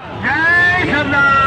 జై సర్దార్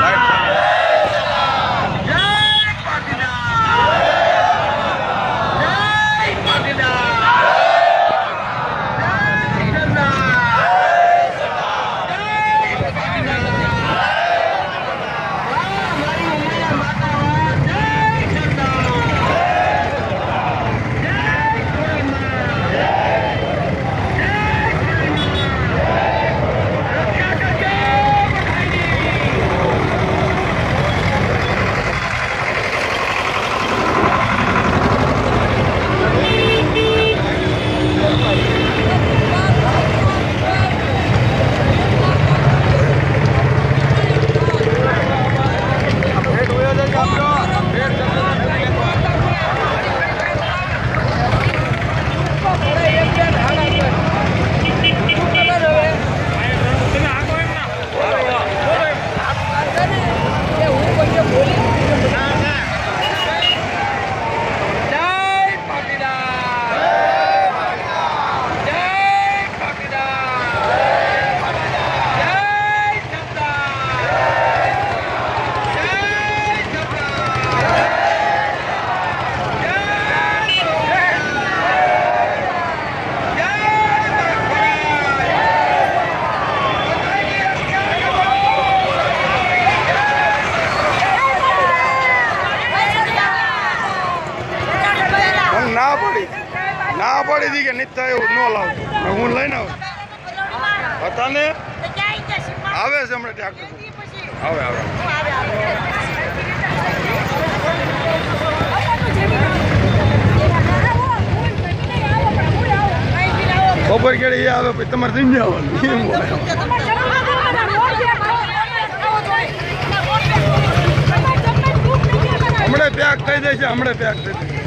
ના પડી. ના પડી હતી કે નહીં એવું ન લાવતો હું લઈને આવું. હતા ને? આવે છે હમણાં ટ્રેક્ટર. આવે આવે. બપોર કેળે એ આવે, પછી તમારે થઈ આવવાનું. હમણાં પેક થઈ જાય છે હમણાં પેક થઈ જાય